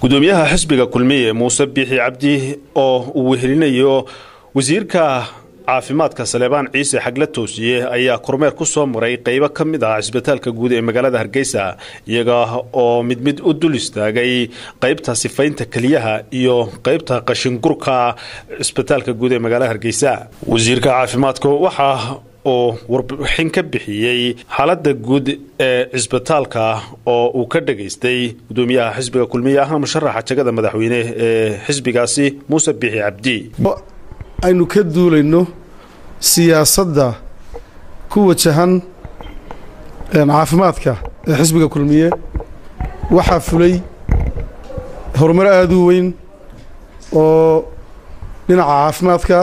gudoomiyaha xisbiga kulmiye muuse biixi cabdi oo uu wehelinayo wasiirka caafimaadka saleebaan ciise xagle toosiye ayaa kormeer ku soo maray qaybo ka mid ah cisbitaalka guud ee magaalada hargeysa iyaga oo mid mid u dul istaagay qaybta sifaynta keliyaha iyo qaybta qashingurka cisbitaalka guud ee magaalada hargeysa. Wasiirka caafimaadka waxaa oo warbixin ka bixiyey xaalada guud ee cisbitaalka oo uu ka dhageystay gudoomiyaha xisbiga kulmiye ahna musharaxa jagada madaxweyne ee xisbigaasi muuse biixi cabdi. Aynu ka duulayno siyaasadda ku wajahan caafimaadka ee xisbiga kulmiye. Waxaa fulay horumar aada u weyn oo dhinaca caafimaadka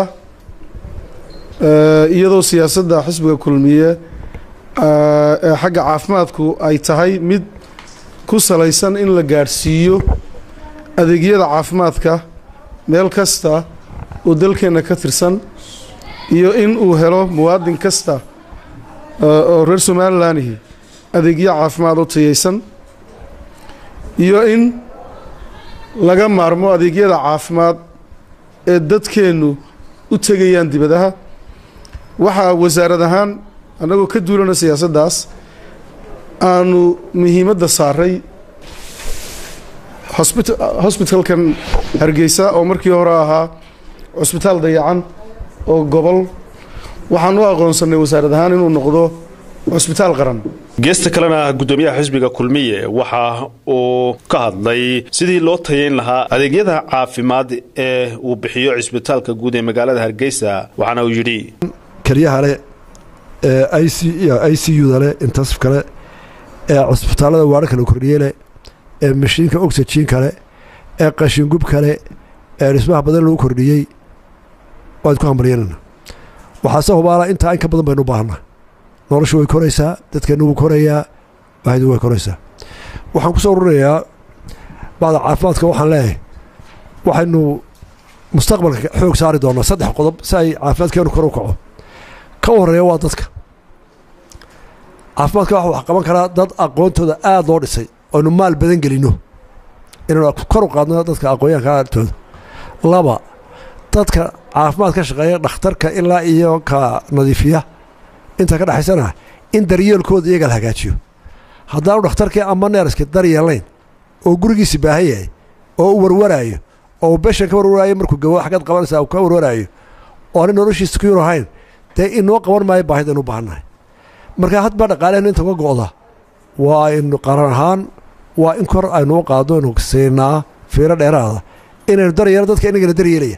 iyadoo siyaasadda xisbiga kulmiye ee xagga caafimaadku ay tahay mid ku salaysan in la gaadhsiiyo adeegyada caafimaadka meel kasta oo dalkeenna ka tirsan iyo in uu helo muwaadin kasta oo reer somalilanhi adeegyo caafimaad oo tayaysan iyo in laga maarmo adeegyada caafimaad ee dadkeennu u tegayaan dibadaha waxaa wasaarad ahaan annagoo ka duulana siyaasaddaas aanu muhiimadda saaray hosbitalkan hargeysa oo markii hore ahaa cusbitaal dayacan oo gobol. Waxaan u aqoonsannay wasaarad ahaan inuu noqdo cusbitaal qaran. Geesta kalena gudoomiyaha xisbiga kulmiye waxa uu ka hadlay sidii loo tayayn lahaa adeegyada caafimaad ee uu bixiyo cisbitaalka guud ee magaalada hargeysa waxaana uu yidhi ee i c u da leh intasif kale ee cusbitaallada waadho kale kordhiye leh ee mashiinka oxyjiin kale ee qashingub kale ee dhismaha badan lagu kordhiyey waad ku hambalyanana waxaase hubaala intaa in ka badan baynu u noloshu way koraysaa dadkeennu wuu korayaa bahaydu way koraysaa. Waxaan ku soo ururayaa bacda caafimaadka waxaan leeyahay. Waxaynu mustaqbalka xoog saari doonaa saddex qodob si ay caafimaadkeenu kor u kaco ka horreeya waa dadka. Caafimaadka waxa wax qaban karaa dad aqoontooda aada loo dhisay aynu maal badan gelinno inaynu kor u qaadno dadka aqoonyahanka agtooda laba dadka caafimaad ka shaqeeya dhakhtarka ilaa iyo ka nadiifiya. Inta ka dhexaysana in daryeelkooda iyaga la hagaajiyo. Haddaanu dhakhtarkii ama neerska daryeelayn oo gurigiisi baahan yahay oo u warwaraayo oo beshan ka warwaraayo markuu gawo xaggaad qabanaysaa ka warwaraayo oo ani noloshiisa ku yurahayn dee inoo qaban maayo baahida inu baahannahay marka hadbaa dhaqaalehenu inta uga go'da waa inu qaran ahaan waa in kor aynu u qaadno inu siinaa fiiro dheeraada. Inaynu daryeelo dadka inagana daryeelaya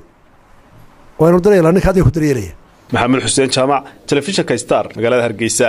waa inu daryeela ninka adiga ku daryeelaya maxamed xuseen jaamac telefishinka star magaalada hargeysa